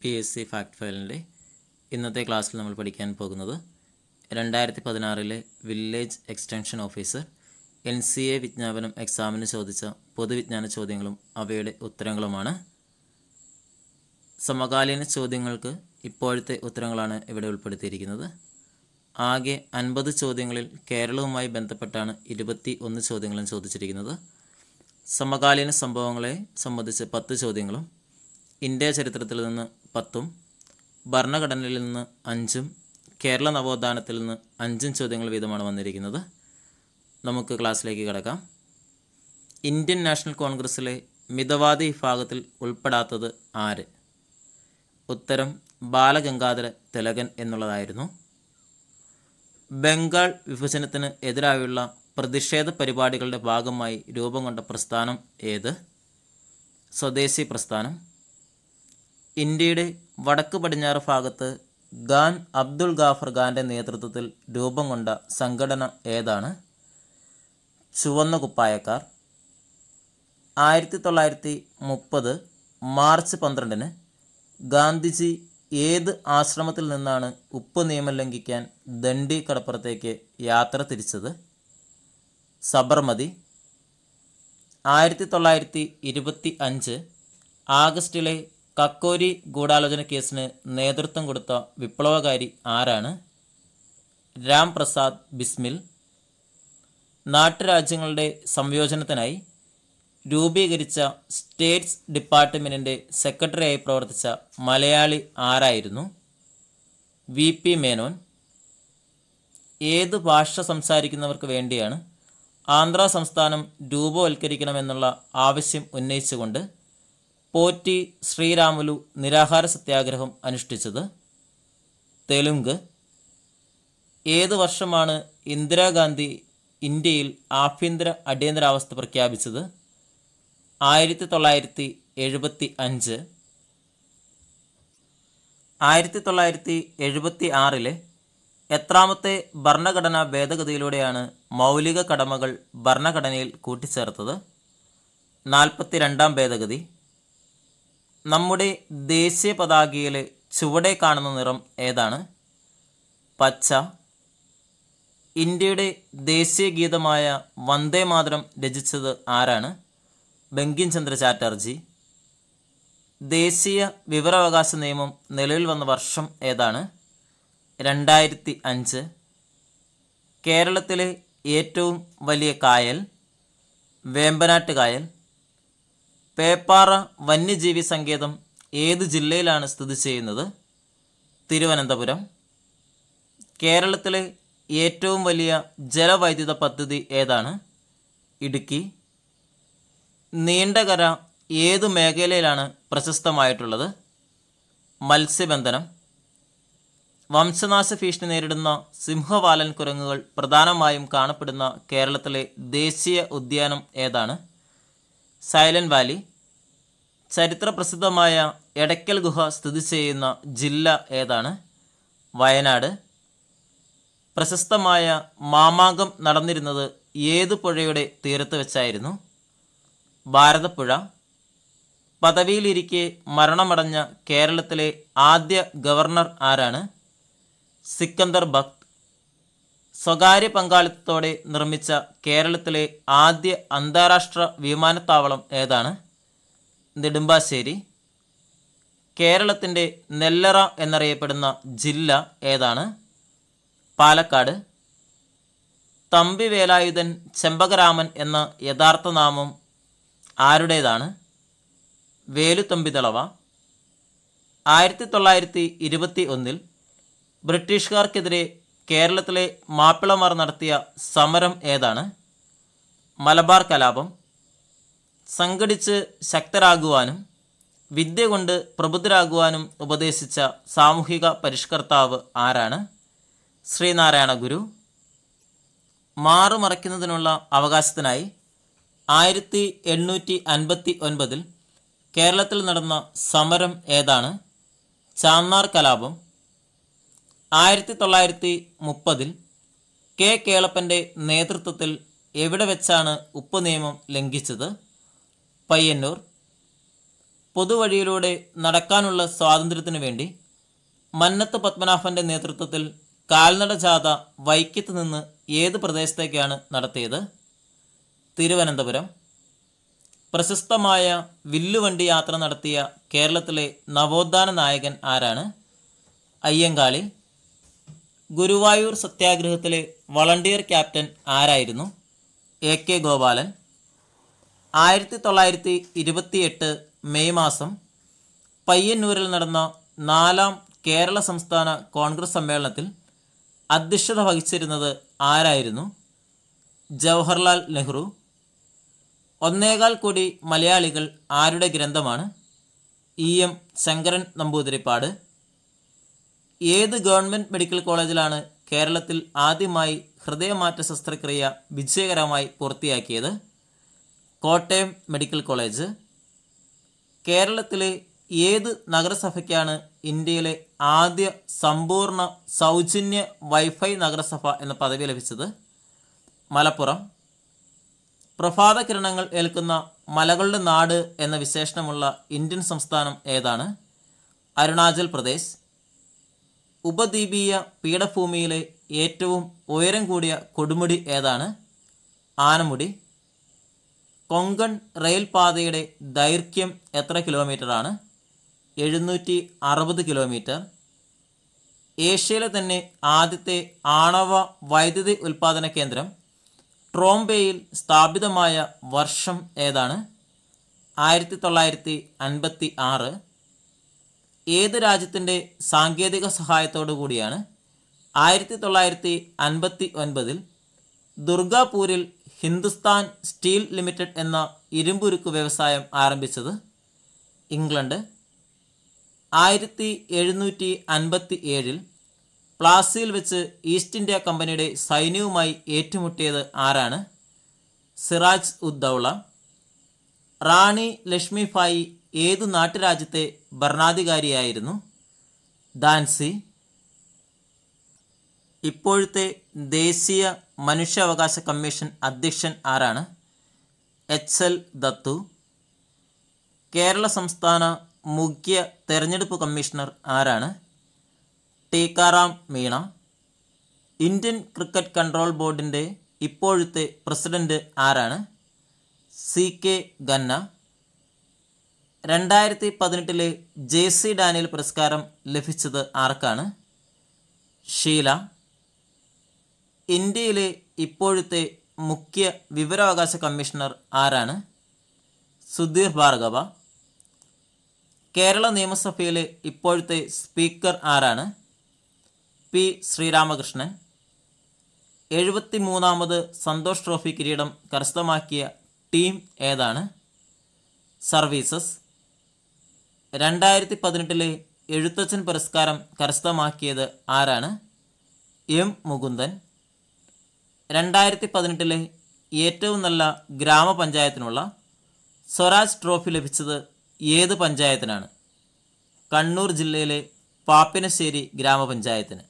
P S C fact ഫയലിന്റെ ഇന്നത്തെ ക്ലാസ്സിൽ നമ്മൾ പഠിക്കാൻ പോകുന്നത് രണ്ടായിരത്തി പതിനാറിലെ village extension officer N C A വിജ്ഞാപനം എക്സാമിന് ചോദിച്ച പൊതുവിജ്ഞാന ചോദ്യങ്ങളും അവയുടെ ഉത്തരങ്ങളുമാണ്. സമകാലീന ചോദ്യങ്ങൾക്ക് ഇപ്പോഴത്തെ ഉത്തരങ്ങളാണ് ഇവിടെ ഉൾപ്പെടുത്തിയിരിക്കുന്നത്. ആകെ അൻപത് ചോദ്യങ്ങളിൽ കേരളവുമായി ബന്ധപ്പെട്ടാണ് ഇരുപത്തി ഒന്ന് ചോദ്യങ്ങളും ചോദിച്ചിരിക്കുന്നത്. സമകാലീന സംഭവങ്ങളെ സംബന്ധിച്ച് പത്ത് ചോദ്യങ്ങളും ഇന്ത്യ ചരിത്രത്തിൽ നിന്ന് പത്തും ഭരണഘടനയിൽ നിന്ന് അഞ്ചും കേരള നവോത്ഥാനത്തിൽ നിന്ന് അഞ്ചും ചോദ്യങ്ങൾ വീതമാണ് വന്നിരിക്കുന്നത്. നമുക്ക് ക്ലാസ്സിലേക്ക് കിടക്കാം. ഇന്ത്യൻ നാഷണൽ കോൺഗ്രസ്സിലെ മിതവാദി വിഭാഗത്തിൽ ഉൾപ്പെടാത്തത് ആര്? ഉത്തരം ബാലഗംഗാധര തിലകൻ എന്നുള്ളതായിരുന്നു. ബംഗാൾ വിഭജനത്തിന് എതിരായുള്ള പ്രതിഷേധ പരിപാടികളുടെ ഭാഗമായി രൂപം കൊണ്ട പ്രസ്ഥാനം ഏത്? സ്വദേശി പ്രസ്ഥാനം. ഇന്ത്യയുടെ വടക്ക് പടിഞ്ഞാറ് ഭാഗത്ത് ഖാൻ അബ്ദുൾ ഗാഫർ ഖാന്റെ നേതൃത്വത്തിൽ രൂപം കൊണ്ട സംഘടന ഏതാണ്? ചുവന്ന കുപ്പായക്കാർ. ആയിരത്തി തൊള്ളായിരത്തി മുപ്പത് മാർച്ച് പന്ത്രണ്ടിന് ഗാന്ധിജി ഏത് ആശ്രമത്തിൽ നിന്നാണ് ഉപ്പ് നിയമം ലംഘിക്കാൻ ദണ്ഡി കടപ്പുറത്തേക്ക് യാത്ര തിരിച്ചത്? സബർമതി. ആയിരത്തി തൊള്ളായിരത്തി ഇരുപത്തി അഞ്ച് ആഗസ്റ്റിലെ കക്കോരി ഗൂഢാലോചന കേസിന് നേതൃത്വം കൊടുത്ത വിപ്ലവകാരി ആരാണ്? രാംപ്രസാദ് ബിസ്മിൽ. നാട്ടുരാജ്യങ്ങളുടെ സംയോജനത്തിനായി രൂപീകരിച്ച സ്റ്റേറ്റ്സ് ഡിപ്പാർട്ട്മെന്റിന്റെ സെക്രട്ടറിയായി പ്രവർത്തിച്ച മലയാളി ആരായിരുന്നു? V P Menon. ഏത് ഭാഷ സംസാരിക്കുന്നവർക്ക് വേണ്ടിയാണ് ആന്ധ്ര സംസ്ഥാനം രൂപവൽക്കരിക്കണമെന്നുള്ള ആവശ്യം ഉന്നയിച്ചുകൊണ്ട് പോറ്റി ശ്രീരാമുലു നിരാഹാര സത്യാഗ്രഹം അനുഷ്ഠിച്ചത് തെലുങ്ക്. ഏത് വർഷമാണ് ഇന്ദിരാഗാന്ധി ഇന്ത്യയിൽ ആഭ്യന്തര അടിയന്തരാവസ്ഥ പ്രഖ്യാപിച്ചത്? ആയിരത്തി തൊള്ളായിരത്തി എഴുപത്തി അഞ്ച് ആയിരത്തി തൊള്ളായിരത്തി എഴുപത്തി ആറിലെ എത്രാമത്തെ ഭരണഘടനാ ഭേദഗതിയിലൂടെയാണ് മൗലിക കടമകൾ ഭരണഘടനയിൽ കൂട്ടിച്ചേർത്തത്? നാൽപ്പത്തി രണ്ടാം ഭേദഗതി. നമ്മുടെ ദേശീയ പതാകയിൽ ചുവടെ കാണുന്ന നിറം ഏതാണ്? പച്ച. ഇന്ത്യയുടെ ദേശീയ ഗീതമായ വന്ദേ മാതരം രചിച്ചത് ആരാണ്? ബങ്കിം ചന്ദ്ര ചാറ്റർജി. ദേശീയ വിവരാവകാശ നിയമം നിലവിൽ വന്ന വർഷം ഏതാണ്? രണ്ടായിരത്തി അഞ്ച് കേരളത്തിലെ ഏറ്റവും വലിയ കായൽ വേമ്പനാട്ട് കായൽ. പേപ്പാറ വന്യജീവി സങ്കേതം ഏത് ജില്ലയിലാണ് സ്ഥിതി ചെയ്യുന്നത്? തിരുവനന്തപുരം. കേരളത്തിലെ ഏറ്റവും വലിയ ജലവൈദ്യുത പദ്ധതി ഏതാണ്? ഇടുക്കി. നീണ്ടകര ഏത് മേഖലയിലാണ് പ്രശസ്തമായിട്ടുള്ളത്? മത്സ്യബന്ധനം. വംശനാശ ഭീഷണി നേരിടുന്ന സിംഹവാലൻ കുരങ്ങുകൾ പ്രധാനമായും കാണപ്പെടുന്ന കേരളത്തിലെ ദേശീയ ഉദ്യാനം ഏതാണ്? Silent Valley. ചരിത്രപ്രസിദ്ധമായ എടയ്ക്കൽ ഗുഹ സ്ഥിതി ചെയ്യുന്ന ജില്ല ഏതാണ്? വയനാട്. പ്രശസ്തമായ മാമാങ്കം നടന്നിരുന്നത് ഏത് പുഴയുടെ തീരത്ത് വെച്ചായിരുന്നു? ഭാരതപ്പുഴ. പദവിയിലിരിക്കെ മരണമടഞ്ഞ കേരളത്തിലെ ആദ്യ ഗവർണർ ആരാണ്? സിക്കന്ദർ ഭക്ത് സ്വകാര്യ പങ്കാളിത്തത്തോടെ നിർമ്മിച്ച കേരളത്തിലെ ആദ്യ അന്താരാഷ്ട്ര വിമാനത്താവളം ഏതാണ്? നെടുമ്പാശ്ശേരി കേരളത്തിന്റെ നെല്ലറ എന്നറിയപ്പെടുന്ന ജില്ല ഏതാണ്? പാലക്കാട് തമ്പി വേലായുധൻ ചെമ്പകരാമൻ എന്ന യഥാർത്ഥ നാമം ആരുടേതാണ്? വേലുത്തമ്പി തളവ ആയിരത്തി തൊള്ളായിരത്തി ഇരുപത്തി ഒന്നിൽ ബ്രിട്ടീഷുകാർക്കെതിരെ കേരളത്തിലെ മാപ്പിളമാർ നടത്തിയ സമരം ഏതാണ്? മലബാർ കലാപം സംഘടിച്ച് ശക്തരാകുവാനും വിദ്യ കൊണ്ട് പ്രബുദ്ധരാകുവാനും ഉപദേശിച്ച സാമൂഹിക പരിഷ്കർത്താവ് ആരാണ്? ശ്രീനാരായണ ഗുരു. മാറുമറയ്ക്കുന്നതിനുള്ള അവകാശത്തിനായി ആയിരത്തി എണ്ണൂറ്റി അൻപത്തി ഒൻപതിൽ കേരളത്തിൽ നടന്ന സമരം ഏതാണ്? ചാന്നാർ കലാപം. ആയിരത്തി തൊള്ളായിരത്തി മുപ്പതിൽ കെ കേളപ്പന്റെ നേതൃത്വത്തിൽ എവിടെ വെച്ചാണ് ഉപ്പ് നിയമം ലംഘിച്ചത്? പയ്യന്നൂർ. പൊതുവഴിയിലൂടെ നടക്കാനുള്ള സ്വാതന്ത്ര്യത്തിനു വേണ്ടി മന്നത്ത് പത്മനാഭന്റെ നേതൃത്വത്തിൽ കാൽനട ജാഥ വൈക്കത്ത് നിന്ന് ഏത് പ്രദേശത്തേക്കാണ് നടത്തിയത്? തിരുവനന്തപുരം. പ്രശസ്തമായ വില്ലുവണ്ടി യാത്ര നടത്തിയ കേരളത്തിലെ നവോത്ഥാന നായകൻ ആരാണ്? അയ്യങ്കാളി. ഗുരുവായൂർ സത്യാഗ്രഹത്തിലെ വളണ്ടിയർ ക്യാപ്റ്റൻ ആരായിരുന്നു? A K Gopalan. ആയിരത്തി തൊള്ളായിരത്തി ഇരുപത്തിയെട്ട് മെയ് മാസം പയ്യന്നൂരിൽ നടന്ന നാലാം കേരള സംസ്ഥാന കോൺഗ്രസ് സമ്മേളനത്തിൽ അധ്യക്ഷത വഹിച്ചിരുന്നത് ആരായിരുന്നു? ജവഹർലാൽ നെഹ്റു. ഒന്നേകാൽ കോടി മലയാളികൾ ആരുടെ ഗ്രന്ഥമാണ്? E M Sankaran Namboodiripad. ഏത് ഗവൺമെന്റ് മെഡിക്കൽ കോളേജിലാണ് കേരളത്തിൽ ആദ്യമായി ഹൃദയമാറ്റ ശസ്ത്രക്രിയ വിജയകരമായി പൂർത്തിയാക്കിയത്? Kottayam medical college. കേരളത്തിലെ ഏത് നഗരസഭയ്ക്കാണ് ഇന്ത്യയിലെ ആദ്യ സമ്പൂർണ സൗജന്യ വൈഫൈ നഗരസഭ എന്ന പദവി ലഭിച്ചത്? മലപ്പുറം. പ്രഭാത കിരണങ്ങൾ ഏൽക്കുന്ന മലകളുടെ നാട് എന്ന വിശേഷണമുള്ള ഇന്ത്യൻ സംസ്ഥാനം ഏതാണ്? അരുണാചൽ പ്രദേശ്. ഉപദ്വീപീയ പീഠഭൂമിയിലെ ഏറ്റവും ഉയരം കൂടിയ കൊടുമുടി ഏതാണ്? ആനമുടി. കൊങ്കൺ റെയിൽപാതയുടെ ദൈർഘ്യം എത്ര കിലോമീറ്ററാണ്? എഴുന്നൂറ്റി അറുപത് കിലോമീറ്റർ. ഏഷ്യയിലെ തന്നെ ആദ്യത്തെ ആണവ വൈദ്യുതി ഉൽപ്പാദന കേന്ദ്രം ട്രോംബെയിൽ സ്ഥാപിതമായ വർഷം ഏതാണ്? ആയിരത്തി തൊള്ളായിരത്തി അൻപത്തി ആറ് ഏത് രാജ്യത്തിന്റെ സാങ്കേതിക സഹായത്തോടു കൂടിയാണ്? ആയിരത്തി തൊള്ളായിരത്തി അൻപത്തി ഒൻപതിൽ ദുർഗാപൂരിൽ ഹിന്ദുസ്ഥാൻ സ്റ്റീൽ ലിമിറ്റഡ് എന്ന ഇരുമ്പുരുക്ക് വ്യവസായം ആരംഭിച്ചത് ഇംഗ്ലണ്ട്. ആയിരത്തി എഴുന്നൂറ്റി അൻപത്തി ഏഴിൽ പ്ലാസിയിൽ വെച്ച് ഈസ്റ്റ് ഇന്ത്യ കമ്പനിയുടെ സൈന്യവുമായി ഏറ്റുമുട്ടിയത് ആരാണ്? സിറാജ് ഉദ്ദൗള റാണി ലക്ഷ്മിഭായി ഏതു നാട്ടുരാജ്യത്തെ ഭരണാധികാരിയായിരുന്നു? ദാൻസി. ഇപ്പോഴത്തെ ദേശീയ മനുഷ്യാവകാശ കമ്മീഷൻ അധ്യക്ഷൻ ആരാണ്? എച്ച് എൽ ദത്തു. കേരള സംസ്ഥാന മുഖ്യ തെരഞ്ഞെടുപ്പ് കമ്മീഷണർ ആരാണ്? Tikaram Meena. Indian cricket control ബോർഡിന്റെ ഇപ്പോഴത്തെ പ്രസിഡന്റ് ആരാണ്? C K Khanna. രണ്ടായിരത്തി പതിനെട്ടിലെ ജെ സി ഡാനിയൽ പുരസ്കാരം ലഭിച്ചത് ആർക്കാണ്? ഷീല. ഇന്ത്യയിലെ ഇപ്പോഴത്തെ മുഖ്യ വിവരാവകാശ കമ്മീഷണർ ആരാണ്? സുധീർ ഭാർഗവ. കേരള നിയമസഭയിലെ ഇപ്പോഴത്തെ സ്പീക്കർ ആരാണ്? പി ശ്രീരാമകൃഷ്ണൻ. എഴുപത്തി മൂന്നാമത് സന്തോഷ് ട്രോഫി കിരീടം കരസ്ഥമാക്കിയ ടീം ഏതാണ്? സർവീസസ്. രണ്ടായിരത്തി പതിനെട്ടിലെ എഴുത്തച്ഛൻ പുരസ്കാരം കരസ്ഥമാക്കിയത് ആരാണ്? എം മുകുന്ദൻ. രണ്ടായിരത്തി പതിനെട്ടിലെ ഏറ്റവും നല്ല ഗ്രാമപഞ്ചായത്തിനുള്ള സ്വരാജ് ട്രോഫി ലഭിച്ചത് ഏത് പഞ്ചായത്തിനാണ്? കണ്ണൂർ ജില്ലയിലെ പാപ്പിനശ്ശേരി ഗ്രാമപഞ്ചായത്തിന്.